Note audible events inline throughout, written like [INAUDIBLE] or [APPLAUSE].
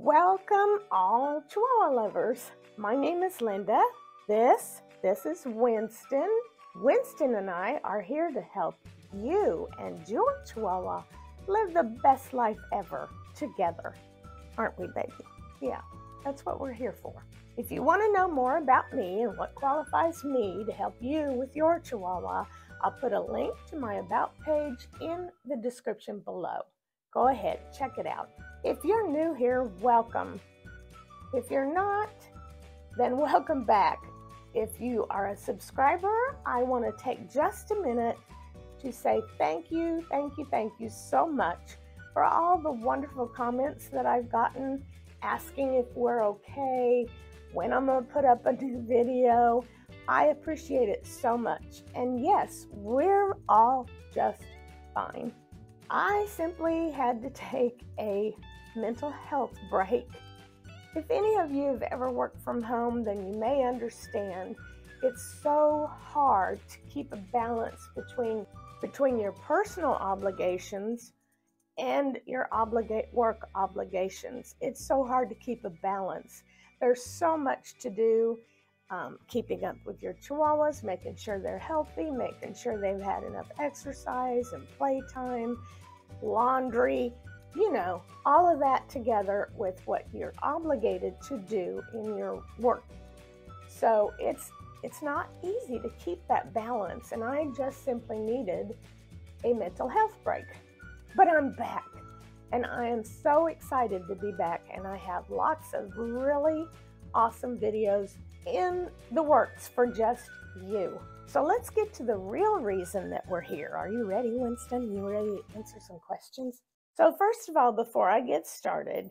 Welcome all Chihuahua lovers. My name is Linda. This, this is Winston. Winston and I are here to help you and your Chihuahua live the best life ever together. Aren't we, baby? Yeah, that's what we're here for. If you want to know more about me and what qualifies me to help you with your Chihuahua, I'll put a link to my About page in the description below. Go ahead, check it out. If you're new here, welcome. If you're not, then [LAUGHS] welcome back. If you are a subscriber, I want to take just a minute to say thank you, thank you, thank you so much for all the wonderful comments that I've gotten asking if we're okay, when I'm going to put up a [LAUGHS] new video. I appreciate it so much. And yes, we're all just fine. I simply had to take a mental health break. If any of you have ever worked from home, then you may understand it's so hard to keep a balance between between your personal obligations and your obligate work obligations. It's so hard to keep a balance. There's so much to do. Um, keeping up with your chihuahuas, making sure they're healthy, making sure they've had enough exercise and playtime, laundry, you know, all of that together with what you're obligated to do in your work. So it's it's not easy to keep that balance and I just simply needed a mental health break. But I'm back and I am so excited to be back and I have lots of really awesome videos in the works for just you. So let's get to the real reason that we're here. Are you ready, Winston? You ready to answer some questions? So, first of all, before I get started,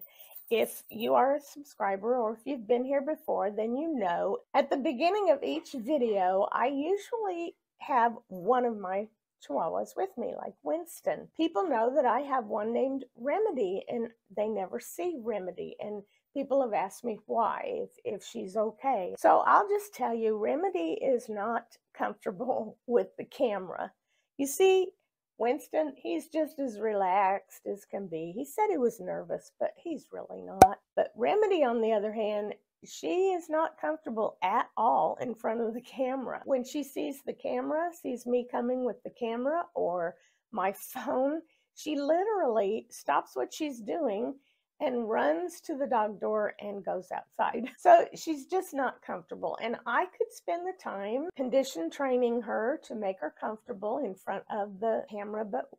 if you are a subscriber or if you've been here before, then you know at the beginning of each video, I usually have one of my chihuahuas with me, like Winston. People know that I have one named Remedy and they never see Remedy. And people have asked me why, if, if she's okay. So I'll just tell you, Remedy is not comfortable [LAUGHS] with the camera. You see, Winston, he's just as relaxed as can be. He said he was nervous, but he's really not. But Remedy, on the other hand, she is not comfortable at all in front of the camera. When she sees the camera, sees me coming with the camera or my [LAUGHS] phone, she literally stops what she's doing and runs to the dog door and goes outside. [LAUGHS] So she's just not comfortable. And I could spend the time condition training her to make her comfortable in front of the camera, but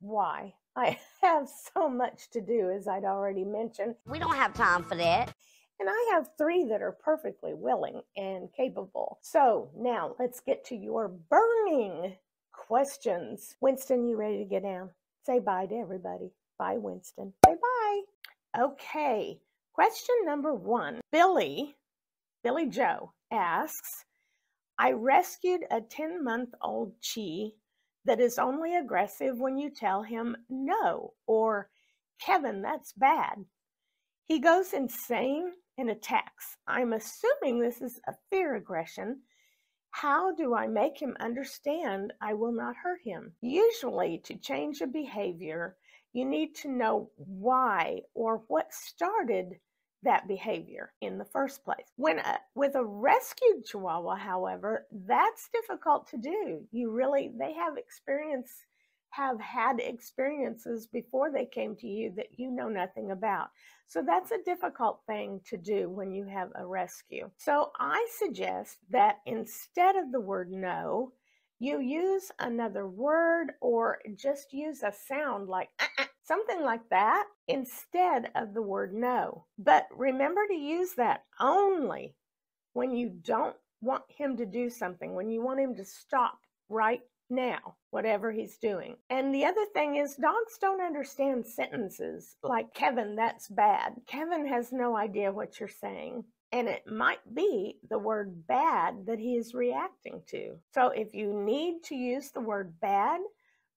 why? [LAUGHS] I have so much to do, as I'd already mentioned. We don't have time for that. And I have three that are perfectly willing and capable. So now let's get to your burning questions. Winston, you ready to get down? Say bye to everybody. Bye, Winston. Say bye. Okay, question number one. Billy, Billy Joe asks, I rescued a 10 month old Chi that is only aggressive when you tell him no, or Kevin, that's bad. He goes insane and attacks. I'm assuming this is a fear aggression. How do I make him understand I will not hurt him? Usually, to change a behavior, you need to know why or what started that behavior in the first place. When a, with a rescued chihuahua, however, that's difficult to do. You really they have experience have had experiences before they came to you that you know nothing about. So that's a difficult thing to do when you have a rescue. So I suggest that instead of the word no, you use another word or just use a sound like uh-uh, something like that instead of the word no. But remember to use that only when you don't want him to do something, when you want him to stop right now, whatever he's doing. And the other thing is, dogs don't understand sentences like, Kevin, that's bad. Kevin has no idea what you're saying. And it might be the word bad that he is reacting to. So if you need to use the word bad,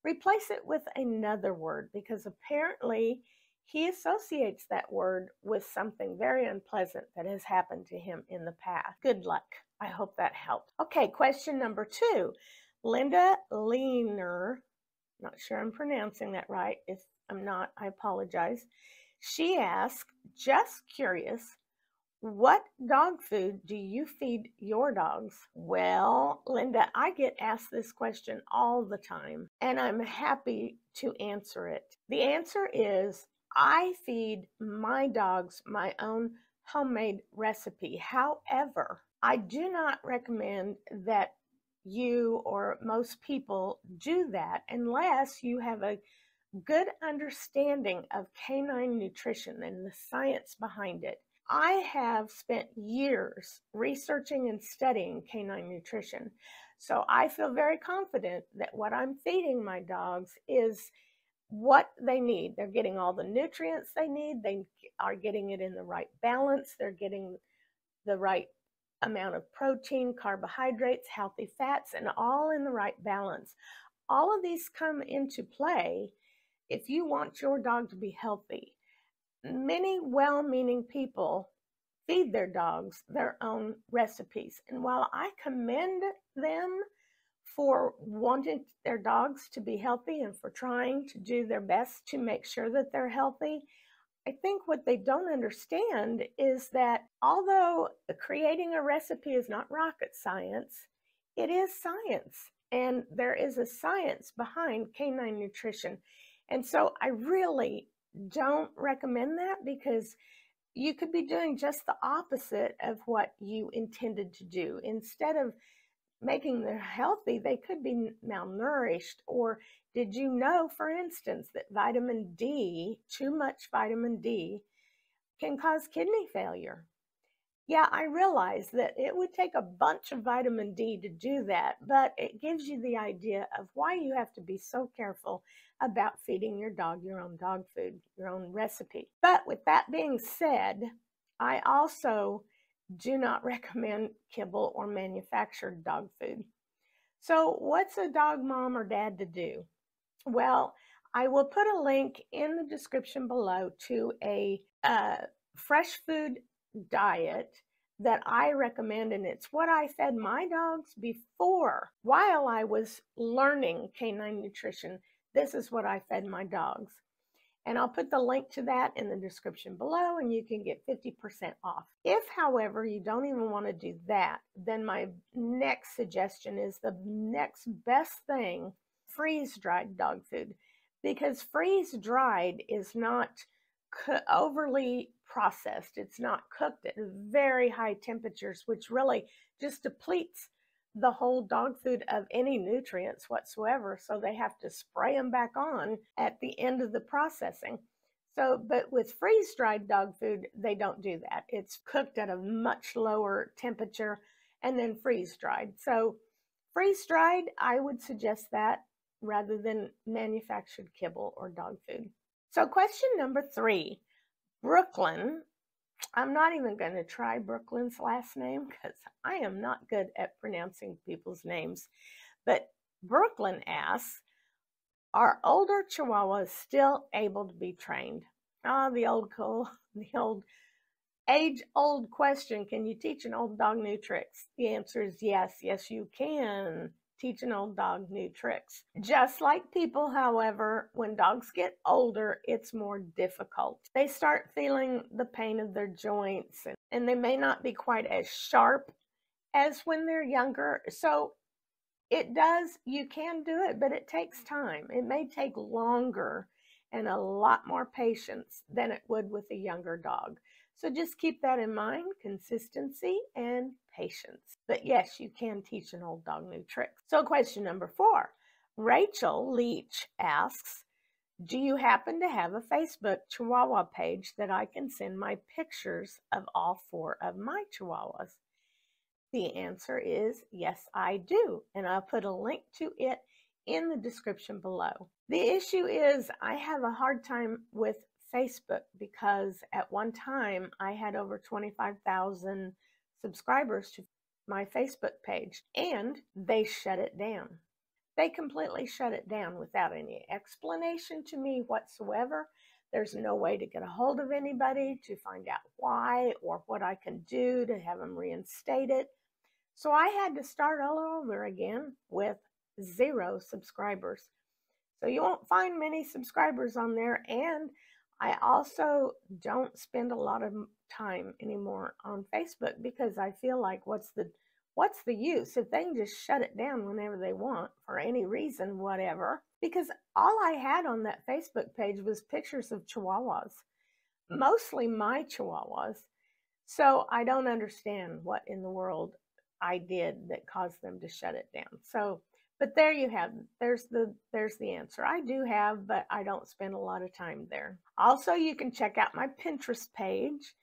replace it with another word because apparently he associates that word with something very unpleasant that has happened to him in the past. Good luck. I hope that helped. Okay, question number two. Linda Leaner, not sure I'm pronouncing that right. If I'm not, I apologize. She asked, just curious, what dog food do you feed your dogs? Well, Linda, I get asked this question all the time, and I'm happy to answer it. The answer is I feed my dogs my own homemade recipe. However, I do not recommend that you or most people do that unless you have a good understanding of canine nutrition and the science behind it. I have spent years researching and studying canine nutrition. So I feel very confident that what I'm feeding my dogs is what they need. They're getting all the nutrients they need, they are getting it in the right balance, they're getting the right amount of protein, carbohydrates, healthy fats, and all in the right balance. All of these come into play if you want your dog to be healthy many well meaning people feed their dogs their own recipes. And while I commend them for wanting their dogs to be healthy and for trying to do their best to make sure that they're healthy, I think what they don't understand is that although creating a recipe is not rocket science, it is science. And there is a science behind canine nutrition. And so I really don't recommend that because you could be doing just the opposite of what you intended to do. Instead of making them healthy, they could be malnourished. Or did you know, for instance, that vitamin D, too much vitamin D, can cause kidney failure? Yeah, I realize that it would take a bunch of vitamin D to do that, but it gives you the idea of why you have to be so careful about feeding your dog your own dog food, your own recipe. But with that being said, I also do not [LAUGHS] recommend kibble or manufactured dog food. So, what's a dog mom or dad to do? Well, I will put a link in the description below to a uh, fresh food diet that I recommend, and it's what I fed my dogs before while I was learning canine nutrition this is what I fed my dogs. And I'll put the link to that in the description below, and you can get 50% off. If, however, you don't even want to do that, then my next suggestion is the next best thing freeze dried dog food. Because freeze dried is not overly processed, it's not cooked at very high temperatures, which really just depletes the whole dog food of any nutrients whatsoever. So they have to spray them back on at the end of the processing. So, but with freeze dried dog food, they don't do that. It's cooked at a much lower temperature and then freeze dried. So, freeze dried, I would suggest that rather than manufactured kibble or dog food. So, question number three Brooklyn I'm not even going to try Brooklyn's last name because I am not good at pronouncing people's names. But Brooklyn asks, are older Chihuahuas still able to be trained? Ah, oh, the old cool, [LAUGHS] the old age old question. Can you teach an old dog new tricks? The answer is yes. Yes, you can teach an old dog new tricks. Just like people, however, when dogs get older, it's more difficult. They start feeling the pain of their joints and, and they may not be quite as sharp as when they're younger. So it does, you can do it, but it takes time. It may take longer and a lot more patience than it would with a younger dog. So just keep that in mind consistency and patience. But yes, you can teach an old dog new tricks. So, question number four Rachel Leach asks, do you happen to have a Facebook Chihuahua page that I can send my pictures of all four of my Chihuahuas? The answer is yes, I do. And I'll put a link to it in the description below. The issue is I have a hard time with Facebook because at one time I had over 25,000 subscribers to my Facebook page and they shut it down. They completely shut it down without any explanation to me whatsoever. There's no way to get a hold of anybody to find out why or what I can do to have them reinstate it. So I had to start all over again with zero subscribers. So you won't find many subscribers on there, and I also don't spend a lot of time anymore on Facebook because I feel like what's the what's the use if they can just shut it down whenever they want for any reason whatever. Because all I had on that Facebook page was pictures of chihuahuas mostly my chihuahuas. So I don't understand what in the world I did that caused them to shut it down. So but there you have there's the there's the answer. I do have but i don't spend a lot of time there. Also you can check out my pinterest page.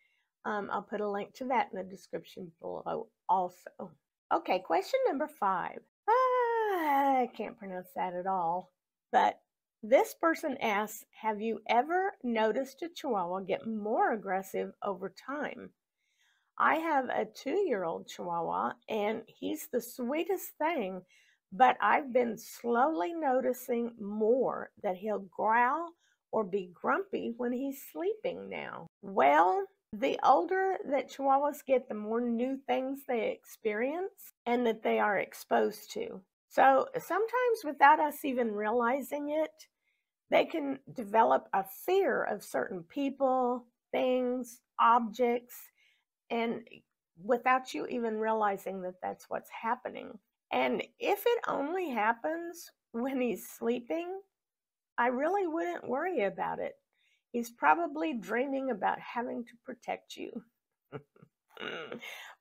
Um, i'll put a link to that in the description below also. Okay question number five. Ah, i can't pronounce that at all but this person asks have you ever noticed a chihuahua get more aggressive over time? I have a two-year-old chihuahua and he's the sweetest thing but I've been slowly noticing more that he'll growl or be grumpy when he's sleeping now. Well, the older that chihuahuas get, the more new things they experience and that they are exposed to. So sometimes, without us even realizing it, they can develop a fear of certain people, things, objects, and without you even realizing that that's what's happening. And if it only happens when he's sleeping, I really wouldn't worry about it. He's probably dreaming about having to protect you [LAUGHS]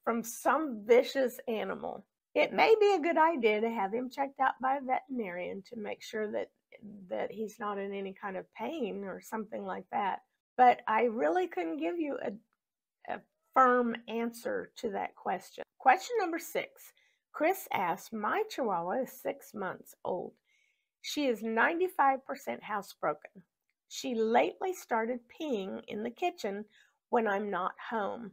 from some vicious animal. It may be a good idea to have him checked out by a veterinarian to make sure that that he's not in any kind of pain or something like that. But I really couldn't give you a, a firm answer to that question. Question number six Chris asks, My Chihuahua is six months old. She is 95% housebroken. She lately started peeing in the kitchen when I'm not home.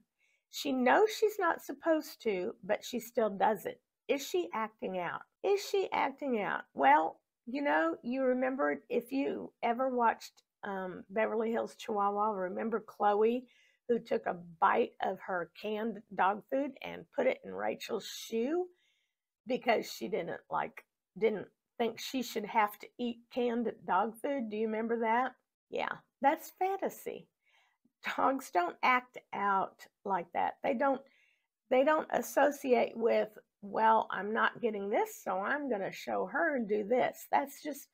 She knows she's not supposed to, but she still does it. Is she acting out? Is she acting out? Well, you know, you remember if you ever watched um, Beverly Hills Chihuahua, remember Chloe who took a bite of her canned dog food and put it in Rachel's shoe? Because she didn't like didn't think she should have to eat canned dog food. Do you remember that? Yeah, that's fantasy. Dogs don't act out like that. They don't they don't associate with, well, I'm not getting this, so I'm going to show her and do this. That's just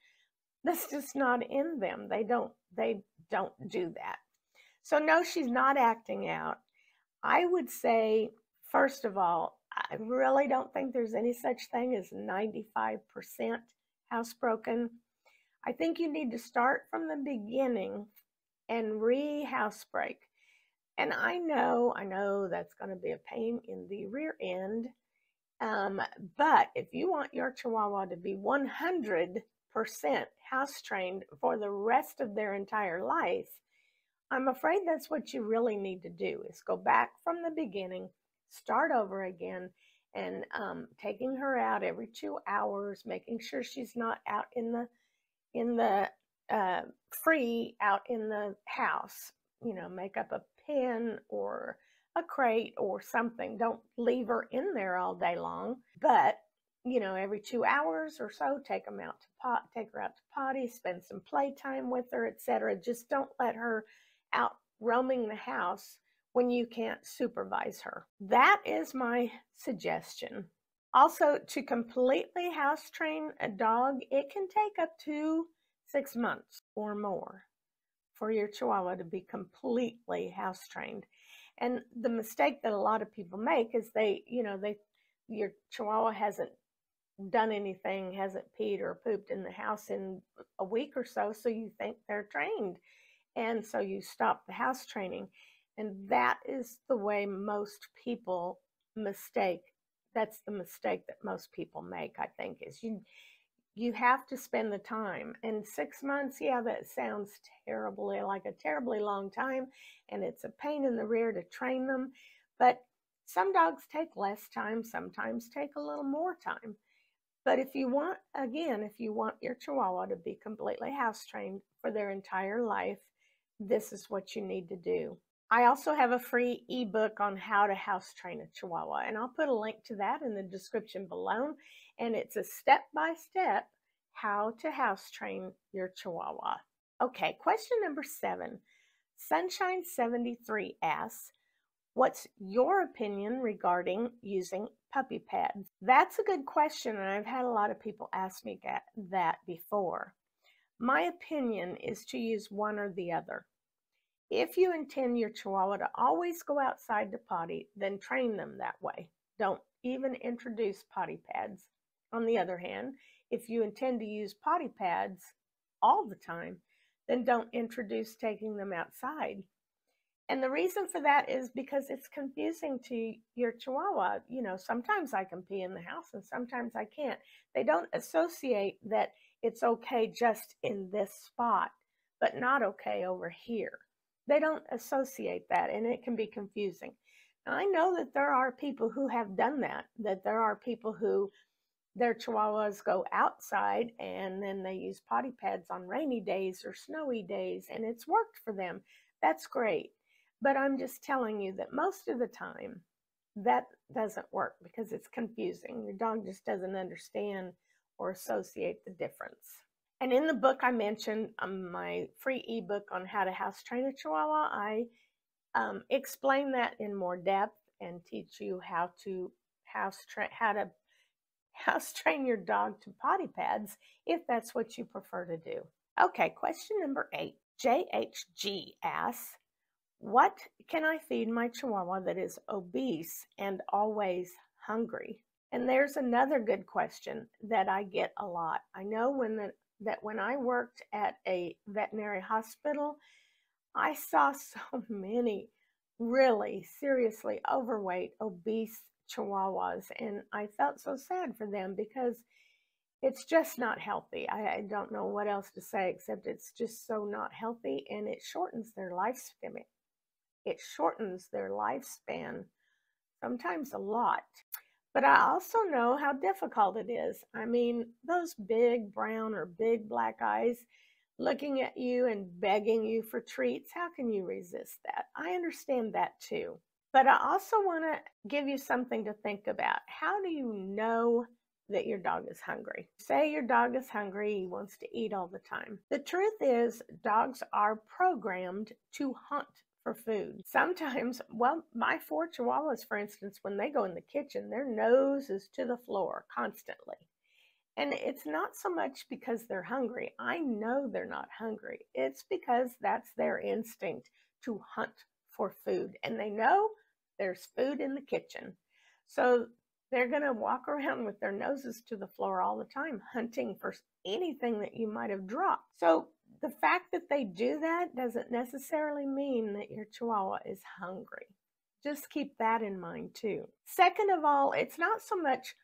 that's just not in them. They don't they don't do that. So no, she's not acting out. I would say first of all, I really don't think there's any such thing as 95% housebroken. I think you need to start from the beginning and re housebreak. And I know, I know that's going to be a pain in the rear end. Um, but if you want your Chihuahua to be 100% house trained for the rest of their entire life, I'm afraid that's what you really need to do is go back from the beginning start over again and um, taking her out every two hours, making sure she's not out in the in the uh, free out in the house. You know, make up a pen or a crate or something. Don't leave her in there all day long, but you know, every two hours or so, take them out to pot, take her out to potty, spend some playtime with her, etc. Just don't let her out roaming the house when you can't supervise her. That is my suggestion. Also, to completely house train a dog, it can take up to six months or more for your chihuahua to be completely house trained. And the mistake that a lot of people make is they, you know, they, your chihuahua hasn't done anything, hasn't peed or pooped in the house in a week or so, so you think they're trained. And so you stop the house training. And that is the way most people mistake. That's the mistake that most people make, I think, is you you have to spend the time. And six months, yeah, that sounds terribly like a terribly long time, and it's a pain in the rear to train them. But some dogs take less time, sometimes take a little more time. But if you want, again, if you want your Chihuahua to be completely house trained for their entire life, this is what you need to do. I also have a free ebook on how to house train a Chihuahua, and I'll put a link to that in the description below. And it's a step by step how to house train your Chihuahua. Okay, question number seven Sunshine73 asks, What's your opinion regarding using puppy pads? That's a good question, and I've had a lot of people ask me that before. My opinion is to use one or the other. If you intend your Chihuahua to always go outside to potty, then train them that way. Don't even introduce potty pads. On the other hand, if you intend to use potty pads all the time, then don't introduce taking them outside. And the reason for that is because it's confusing to your chihuahua. You know, sometimes I can pee in the house and sometimes I can't. They don't associate that it's okay just in this spot, but not okay over here. They don't associate that and it can be confusing. Now, I know that there are people who have done that, that there are people who their chihuahuas go outside and then they use potty pads on rainy days or snowy days and it's worked for them. That's great. But I'm just telling you that most of the time that doesn't work because it's confusing. Your dog just doesn't understand or associate the difference. And in the book I mentioned, um, my free ebook on how to house train a Chihuahua, I um, explain that in more depth and teach you how to house train, how to [LAUGHS] house train your dog to potty pads if that's what you prefer to do. Okay, question number eight. JHG asks, what can I feed my chihuahua that is obese and always hungry? And there's another good question that I get a lot. I know when the, that when I worked at a veterinary hospital, I saw [LAUGHS] so many really seriously overweight, obese chihuahuas, and I felt so sad for them because it's just not healthy. I, I, don't know what else to say except it's just so not healthy and it shortens their lifespan it shortens their lifespan, sometimes a lot. But I also know how difficult it is. I mean, those big brown or big black eyes looking at you and begging you for treats, how can you resist that? I understand that too. But I also want to give you something to think about. How do you know that your dog is hungry? Say your dog is hungry, he wants to eat all the time. The truth is, dogs are programmed to hunt for food. Sometimes, [LAUGHS] well, my four chihuahuas, for instance, when they go in the kitchen, their nose is to the floor constantly. And it's not so much because they're hungry. I know they're not hungry. It's because that's their instinct to hunt for food. And they know there's food in the kitchen. So they're going to walk around with their noses to the floor all the time, hunting for anything that you might have dropped. So the fact that they do that doesn't necessarily mean that your chihuahua is hungry. Just keep that in mind too. Second of all, it's not so much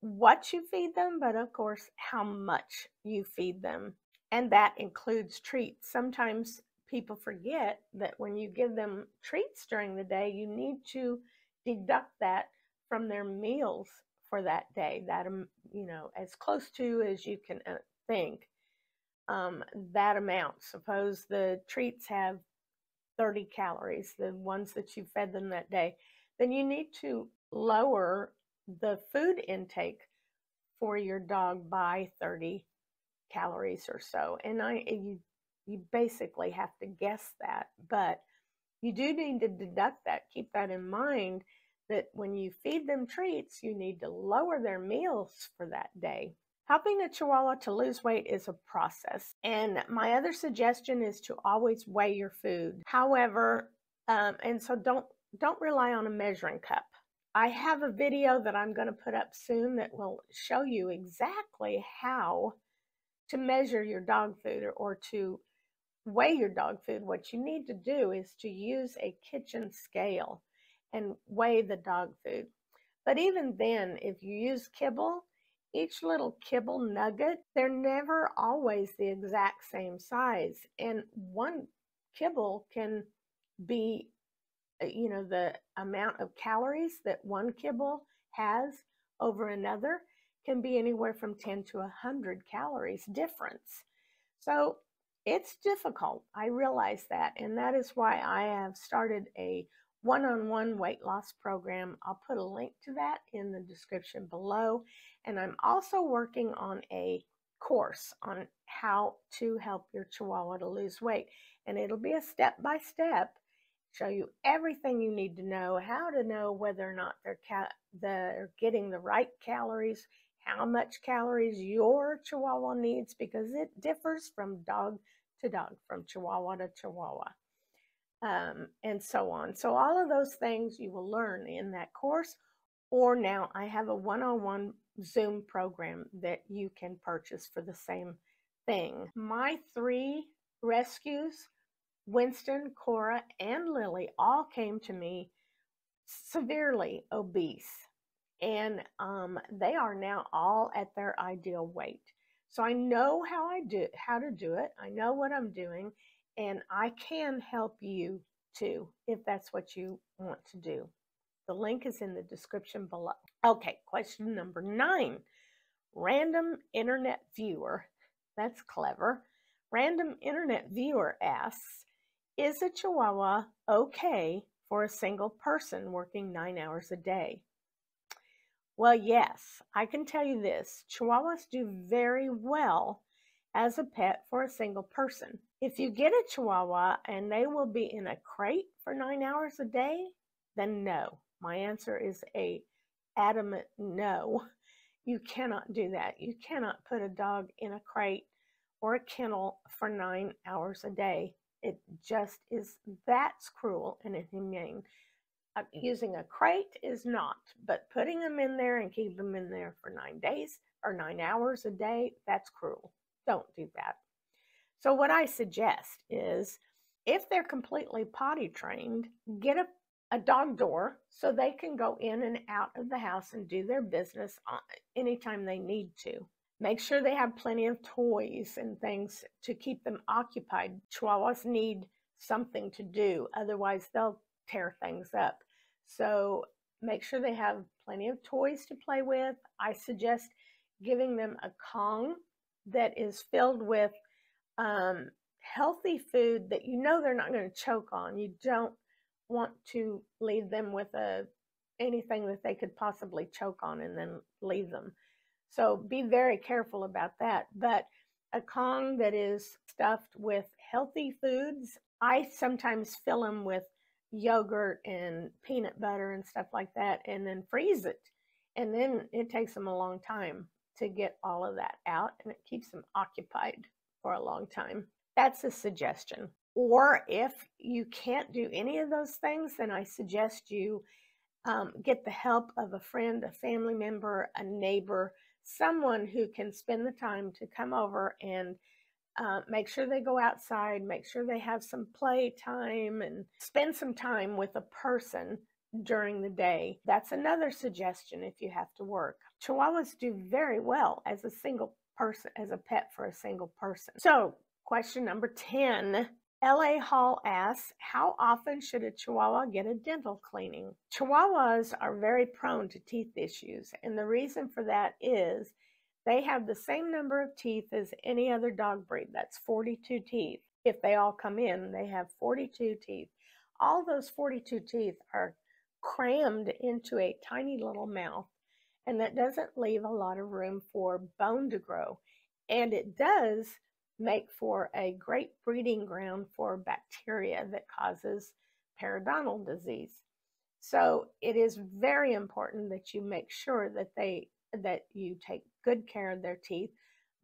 what you feed them, but of course, how much you feed them. And that includes treats. Sometimes people forget that when you give them treats during the day, you need to deduct that from their meals for that day, that, um, you know, as close to as you can uh, think um, that amount. Suppose the treats have 30 calories, the ones that you fed them that day, then you need to lower the food intake for your dog by 30 calories or so. And I you you basically have to guess that, but you do need to deduct that. Keep that in mind that when you feed them treats, you need to lower their meals for that day. Helping a Chihuahua to lose weight is a process. And my other suggestion is to always weigh your food. However, um, and so don't don't rely on a measuring cup. I have a video that I'm going to put up soon that will show you exactly how to measure your dog food or, or to weigh your dog food. What you need to do is to use a kitchen scale and weigh the dog food. But even then, if you use kibble, each little kibble nugget, they're never always the exact same size. And one kibble can be, uh, you know, the amount of calories that one kibble has over another can be anywhere from 10 to 100 calories difference. So it's difficult. I realize that. And that is why I have started a one on one weight loss program. I'll put a link to that in the description below. And I'm also working on a course on how to help your chihuahua to lose weight. And it'll be a step by step, show you everything you need to know, how to know whether or not they're, they're getting the right calories, how much calories your chihuahua needs, because it differs from dog to dog, from chihuahua to chihuahua. Um, and so on. So, all of those things you will learn in that course, or now I have a one on one Zoom program that you can purchase for the same thing. My three rescues, Winston, Cora, and Lily, all came to me severely obese. And um, they are now all at their ideal weight. So I know how I do how to do it. I know what I'm doing, and I can help you too if that's what you want to do. The link is in the description below. Okay, question number nine. Random internet viewer, that's clever. Random internet viewer asks, is a chihuahua okay for a single person working nine hours a day? Well, yes, I can tell you this. Chihuahuas do very well as a pet for a single person. If you get a chihuahua and they will be in a crate for nine hours a day, then no. My answer is a adamant no. [LAUGHS] You cannot do that. You cannot put a dog in a crate or a kennel for nine hours a day. It just is, that's cruel and inhumane. Uh, using a crate is not, but putting them in there and keep them in there for nine days or nine hours a day, that's cruel. Don't do that. So, what I suggest is if they're completely potty trained, get a a dog door so they can go in and out of the house and do their business uh, anytime they need to. Make sure they have plenty of toys and things to keep them occupied. Chihuahuas need something to do, otherwise, they'll tear things up. So, make sure they have plenty of toys to play with. I suggest giving them a Kong that is filled with um, healthy food that you know they're not going to choke on. You don't want to leave them with a anything that they could possibly choke on and then leave them. So be very careful about that. But a Kong that is stuffed with healthy foods, I sometimes fill them with yogurt and peanut butter and stuff like that and then freeze it. And then it takes them a long time to get all of that out and it keeps them occupied for a long time. That's a suggestion. Or if you can't do any of those things, then I suggest you um, get the help of a friend, a family member, a neighbor, someone who can spend the time to come over and uh, make sure they go outside, make sure they have some play time, and spend some time with a person during the day. That's another suggestion if you have to work. Chihuahuas do very well as a single person, as a pet for a single person. So, question number 10 LA Hall asks, how often should a Chihuahua get a dental cleaning? Chihuahuas are very prone to teeth issues, and the reason for that is they have the same number of teeth as any other dog breed. That's 42 teeth. If they all come in, they have 42 teeth. All those 42 teeth are crammed into a tiny little mouth, and that doesn't leave a lot of room for bone to grow. And it does make for a great breeding ground for bacteria that causes periodontal disease. So it is very important that you make sure that they that you take good care of their teeth.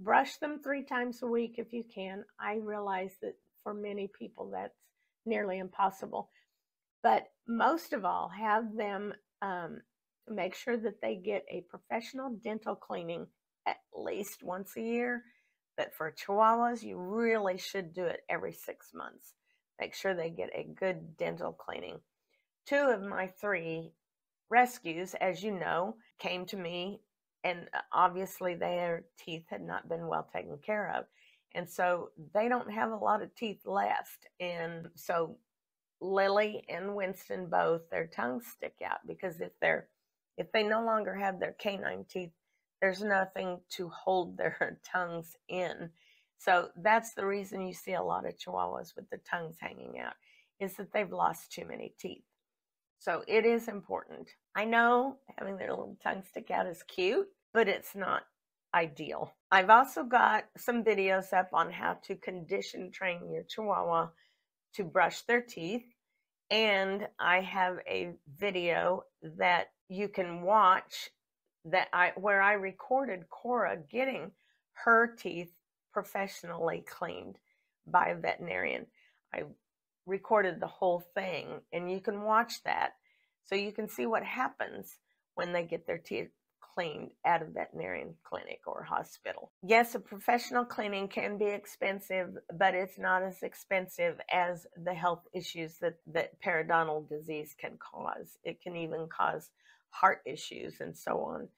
Brush them three times a week if you can. I realize that for many people that's nearly impossible. But most of all, have them um, make sure that they get a professional dental cleaning at least once a year but for Chihuahuas, you really should do it every six months. Make sure they get a good dental cleaning. Two of my three rescues, as you know, came to me, and uh, obviously their teeth had not been well taken care of. And so they don't have a lot of teeth left. And so Lily and Winston both, their tongues stick out because if they're if they no longer have their canine teeth, there's nothing to hold [LAUGHS] their tongues in. So that's the reason you see a lot of chihuahuas with the tongues hanging out, is that they've lost too many teeth. So it is important. I know having their little tongue stick out is cute, but it's not ideal. I've also got some videos up on how to condition train your Chihuahua to brush their teeth. And I have a video that you can watch that I where I recorded Cora getting her teeth professionally cleaned by a veterinarian. I recorded the whole thing and you can watch that so you can see what happens when they get their teeth cleaned at a veterinarian clinic or hospital. Yes, a professional cleaning can be expensive, but it's not as expensive as the health issues that, that periodontal disease can cause. It can even cause heart issues and so on.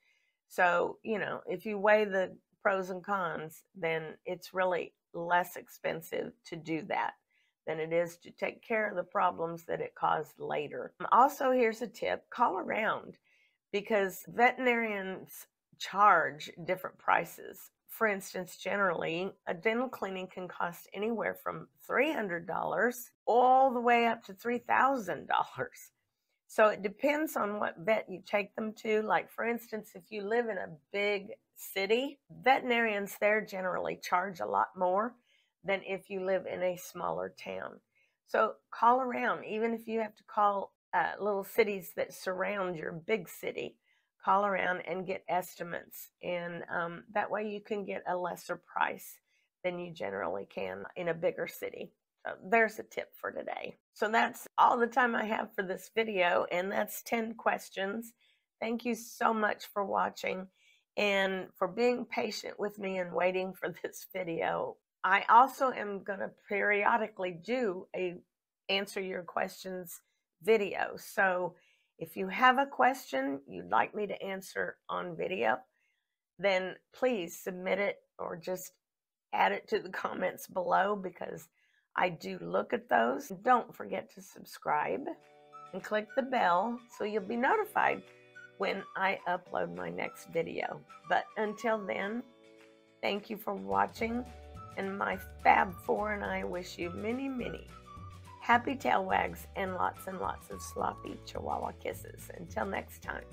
So, you know, if you weigh the pros and cons, then it's really less expensive to do that than it is to take care of the problems that it caused later. Also, here's a tip call around because veterinarians charge different prices. For instance, generally, a dental cleaning can cost anywhere from $300 all the way up to $3,000. So it depends on what vet you take them to. Like, for instance, if you live in a big city, veterinarians there generally charge a lot more than if you live in a smaller town. So call around, even if you have to call uh, little cities that surround your big city, call around and get estimates. And um, that way you can get a lesser price than you generally can in a bigger city. So there's a tip for today. So that's all the time I have for this video, and that's 10 questions. Thank you so much for watching and for being patient with me and waiting for [LAUGHS] this video. I also am going to periodically do a answer your questions video. So if you have a question you'd like me to answer on video, then please submit it or just add it to the [LAUGHS] comments below because I do look at those. Don't forget to subscribe and click the bell so you'll be notified when I upload my next video. But until then, thank you for watching, and my Fab Four and I wish you many, many happy tail wags and lots and lots of sloppy Chihuahua kisses. Until next time.